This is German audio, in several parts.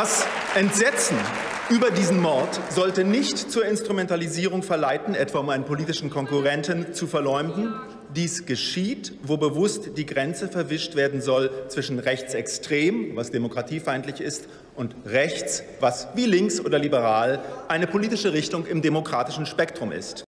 Das Entsetzen über diesen Mord sollte nicht zur Instrumentalisierung verleiten, etwa um einen politischen Konkurrenten zu verleumden. Dies geschieht, wo bewusst die Grenze verwischt werden soll zwischen rechtsextrem, was demokratiefeindlich ist, und rechts, was wie links oder liberal eine politische Richtung im demokratischen Spektrum ist.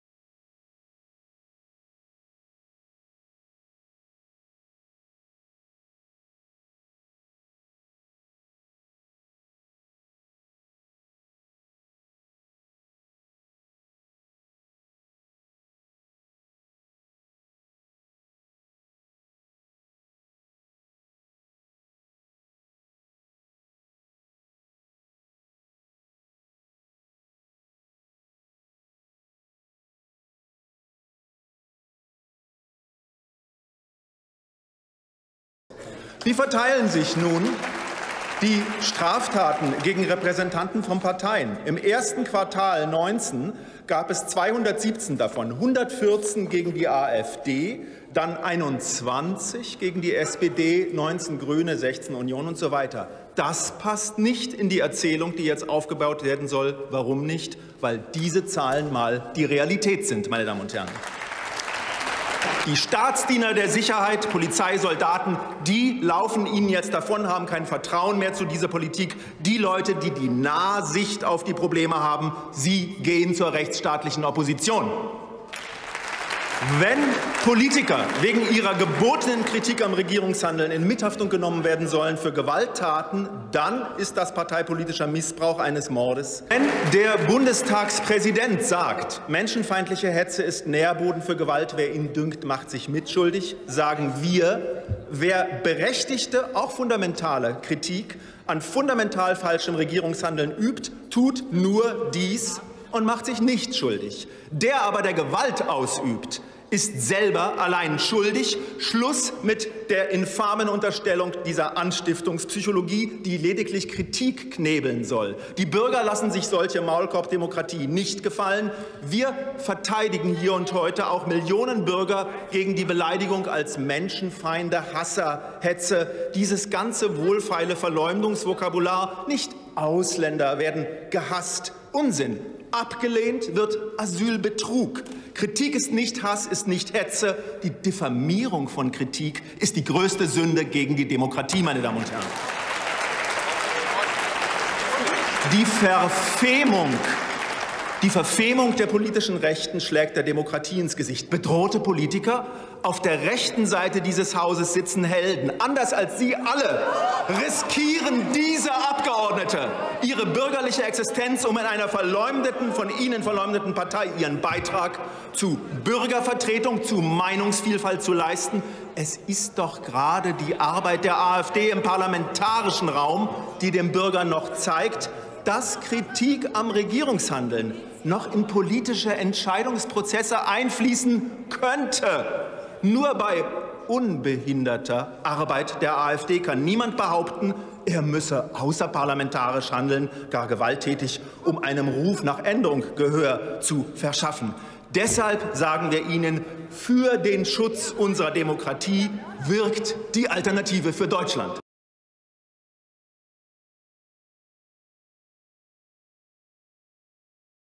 Wie verteilen sich nun die Straftaten gegen Repräsentanten von Parteien? Im ersten Quartal 19 gab es 217 davon, 114 gegen die AfD, dann 21 gegen die SPD, 19 Grüne, 16 Union und so weiter. Das passt nicht in die Erzählung, die jetzt aufgebaut werden soll. Warum nicht? Weil diese Zahlen mal die Realität sind, meine Damen und Herren. Die Staatsdiener der Sicherheit, Polizei, Soldaten, die laufen Ihnen jetzt davon, haben kein Vertrauen mehr zu dieser Politik. Die Leute, die die Nahsicht auf die Probleme haben, sie gehen zur rechtsstaatlichen Opposition. Wenn Politiker wegen ihrer gebotenen Kritik am Regierungshandeln in Mithaftung genommen werden sollen für Gewalttaten, dann ist das parteipolitischer Missbrauch eines Mordes. Wenn der Bundestagspräsident sagt, menschenfeindliche Hetze ist Nährboden für Gewalt, wer ihn dünkt, macht sich mitschuldig, sagen wir, wer berechtigte, auch fundamentale Kritik an fundamental falschem Regierungshandeln übt, tut nur dies, und macht sich nicht schuldig. Der aber, der Gewalt ausübt, ist selber allein schuldig. Schluss mit der infamen Unterstellung dieser Anstiftungspsychologie, die lediglich Kritik knebeln soll. Die Bürger lassen sich solche Maulkorbdemokratie nicht gefallen. Wir verteidigen hier und heute auch Millionen Bürger gegen die Beleidigung als Menschenfeinde, Hasser, Hetze. Dieses ganze wohlfeile Verleumdungsvokabular, nicht Ausländer werden gehasst. Unsinn. Abgelehnt wird Asylbetrug. Kritik ist nicht Hass, ist nicht Hetze. Die Diffamierung von Kritik ist die größte Sünde gegen die Demokratie, meine Damen und Herren. Die Verfemung die Verfemung der politischen Rechten schlägt der Demokratie ins Gesicht. Bedrohte Politiker? Auf der rechten Seite dieses Hauses sitzen Helden. Anders als Sie alle riskieren Abgeordnete ihre bürgerliche Existenz, um in einer verleumdeten, von Ihnen verleumdeten Partei ihren Beitrag zu Bürgervertretung, zu Meinungsvielfalt zu leisten. Es ist doch gerade die Arbeit der AfD im parlamentarischen Raum, die dem Bürger noch zeigt, dass Kritik am Regierungshandeln noch in politische Entscheidungsprozesse einfließen könnte. Nur bei unbehinderter Arbeit der AfD kann niemand behaupten, er müsse außerparlamentarisch handeln, gar gewalttätig, um einem Ruf nach Änderung Gehör zu verschaffen. Deshalb sagen wir Ihnen, für den Schutz unserer Demokratie wirkt die Alternative für Deutschland.